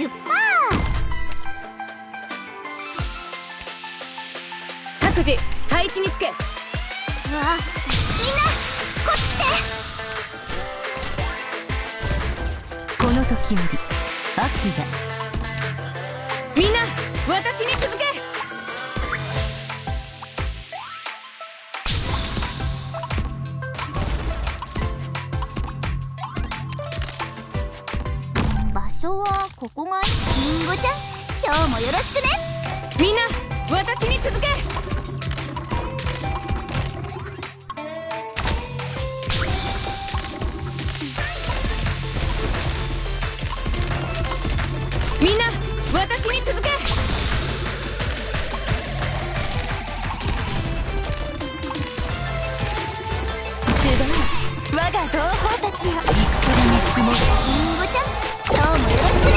出発各自配置につけわみんなこっち来て。この時より秋だみんな私に続け場所はここがりんごちゃん。今日もよろしくね。みんな私に続け。みんな私に続け。集い我が同胞たちよ。戦に積もりんごちゃん今日もよろしくね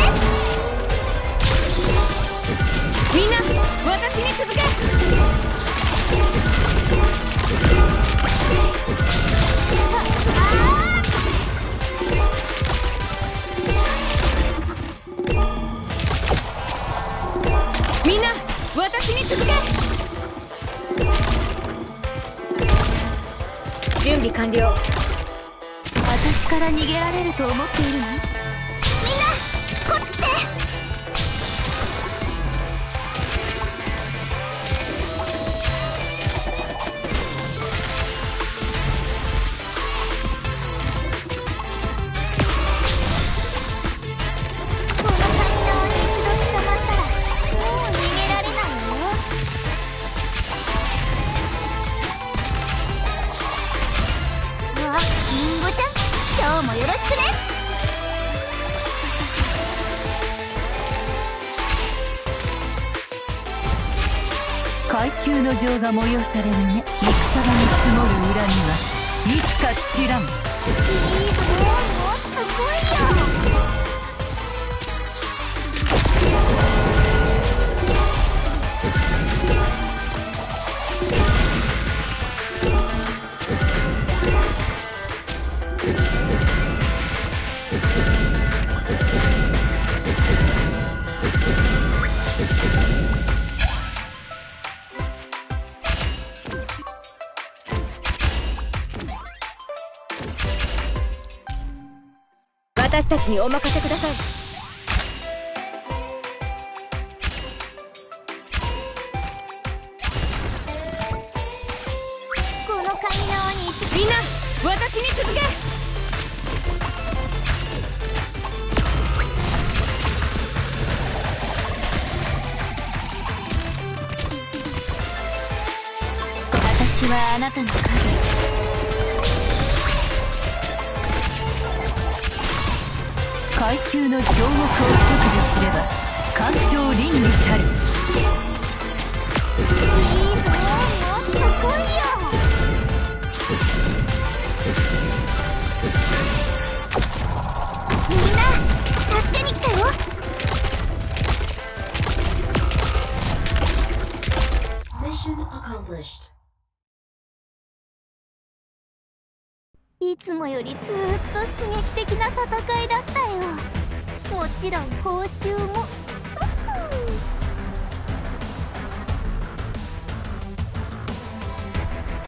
みんな私に続けみんな私に続け。準備完了。私から逃げられると思っているの？みんなこっち来て。この階段に一度捕まったらもう逃げられないよ。わりんごちゃん。今日もよろしくね。階級の情が催されるね。戦場に積もる裏にはいつか散らんいいぞ私たちにお任せください。この階段にみんな私に続け。私はあなたの影。階級の上国を削除すれば干渉倫理たるいいぞもっと来いよみんな助けに来たよ Mission accomplished. いつもよりずっと刺激的な戦いだったよ。もちろん報酬も。ふふ